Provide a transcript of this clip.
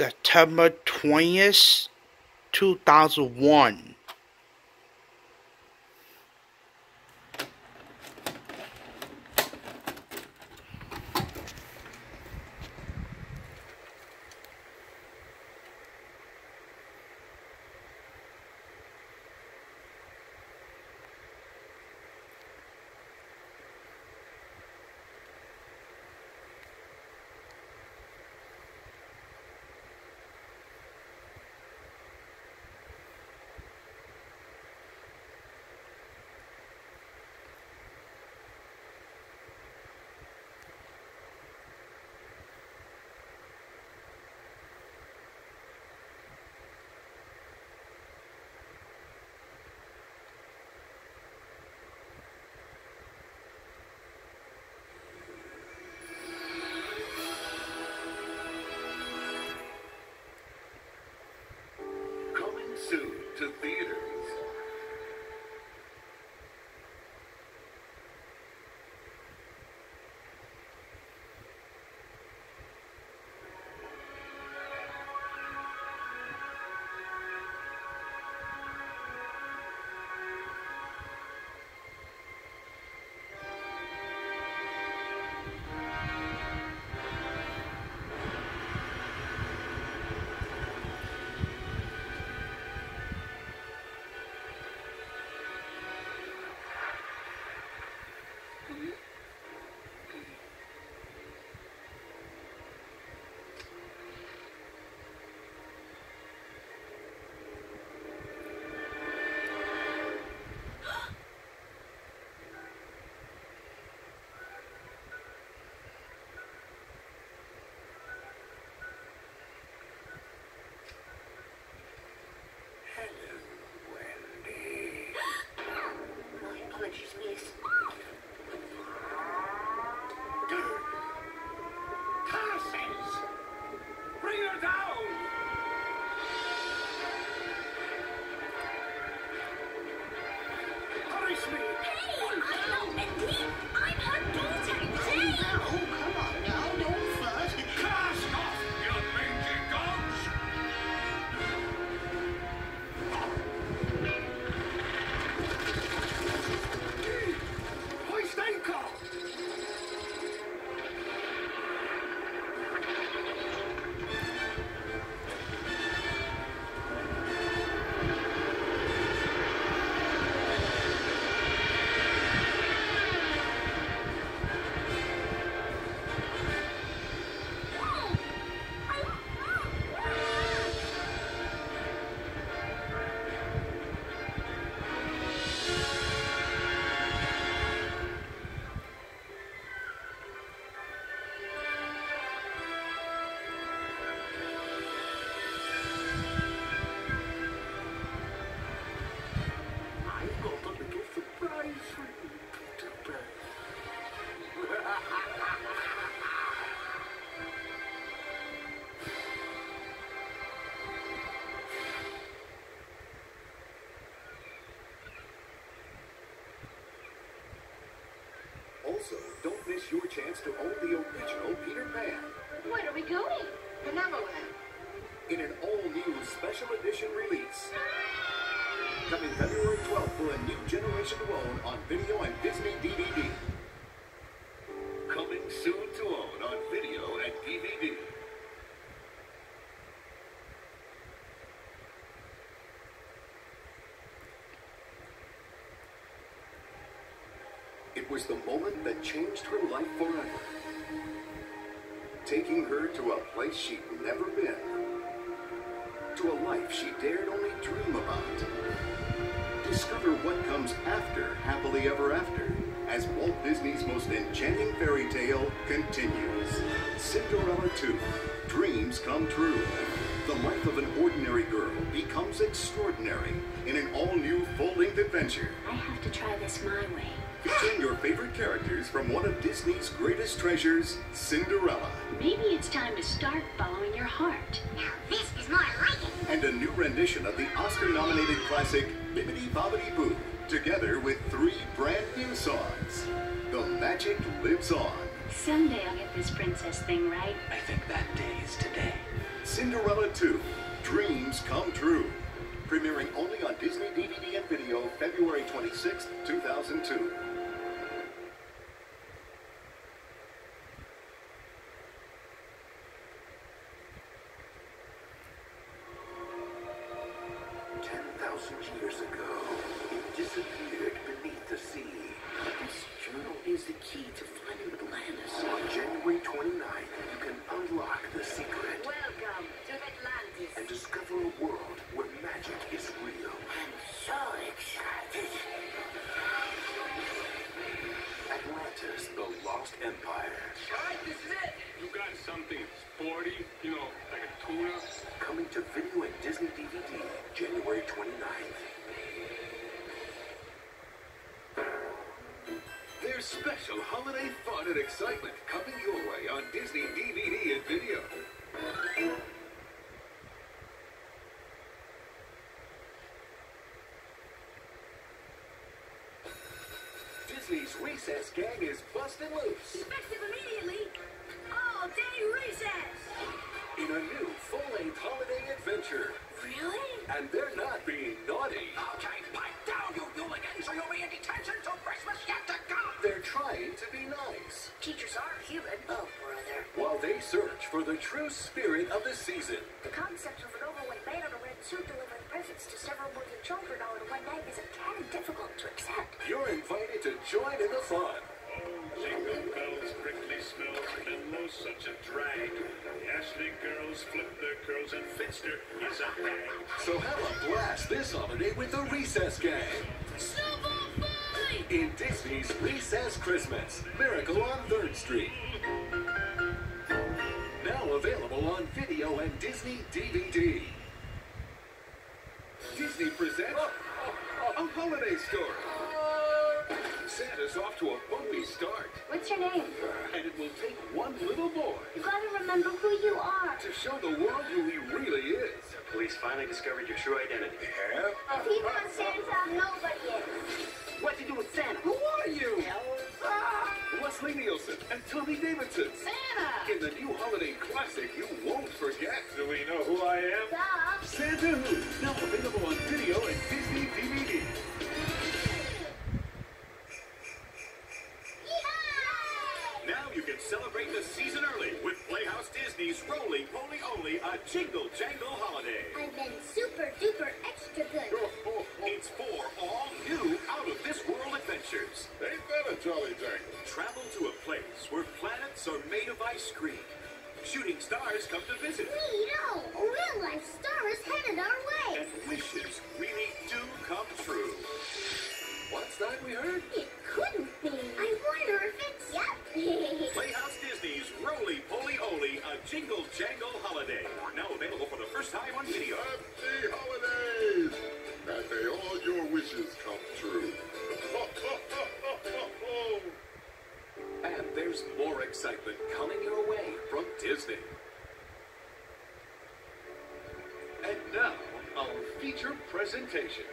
September 20th, 2001. Coming soon to don't your chance to own the original Peter Pan Where are we going? Benevolent. in an all-new special edition release. Coming February 12th for a new generation to own on video and Disney DVD. Coming soon to own on video and DVD. Was the moment that changed her life forever. Taking her to a place she'd never been. To a life she dared only dream about. Discover what comes after Happily Ever After as Walt Disney's most enchanting fairy tale continues. Cinderella 2 Dreams Come True. The life of an ordinary girl becomes extraordinary in an all new full length adventure. I have to try this my way. Featuring your favorite characters from one of Disney's greatest treasures, Cinderella. Maybe it's time to start following your heart. Now this is more like it. and a new rendition of the Oscar-nominated classic Bibbidi Bobbidi Boo, together with three brand new songs. The magic lives on. Someday I'll get this princess thing right. I think that day is today. Cinderella 2 Dreams Come True. Premiering only on Disney DVD and video February 26, 2002. Ten thousand years ago, it disappeared beneath the sea. This journal is the key to January 29th. There's special holiday fun and excitement coming your way on Disney DVD and video. Disney's Recess Gang is busting loose Effective immediately. All day recess. in a new full-length holiday adventure. Really? And they're not being naughty. Okay, pipe down, you hooligans, or you'll be in detention till Christmas yet to come. They're trying to be nice Teachers are human. Oh, brother. while they search for the true spirit of the season. The concept of an overweight man in a red suit delivering presents to several million children all in one night is a tad difficult to accept. You're invited to join in the fun. Oh, jingle bells, prickly smells, Menlo oh, such a drag. The Ashley girls flip their curls and Finster is a hag. So have a blast this holiday with the Recess Gang Snowball fight! in Disney's Recess Christmas Miracle on 3rd Street. Now available on video and Disney DVD. Disney presents oh, oh, a holiday story. Santa's off to a bumpy start, What's your name? Uh, and it will take one little boy You gotta remember who you are. to show the world who he really is. The police finally discovered your true identity. Yeah? If he's not Santa, nobody is. What'd you do with Santa? Who are you? Ah. Leslie Nielsen and Tommy Davidson. Santa! In the new holiday classic you won't forget. Do we know who I am? Duh. Santa Who, now available A Jingle Jangle Holiday. I've been super duper extra good. It's four all new out of this world adventures. Ain't that a jolly jangle? Travel to a place where planets are made of ice cream. Shooting stars come to visit. Neato! A real life star is headed our way. And wishes really do come true. What's that we heard? It couldn't be. I wonder if it's yep. Playhouse Disney's Rolie Polie Olie A Jingle Jangle Holiday. Now available for the first time on video. Happy holidays! And may all your wishes come true. And there's more excitement coming your way from Disney. And now, our feature presentation.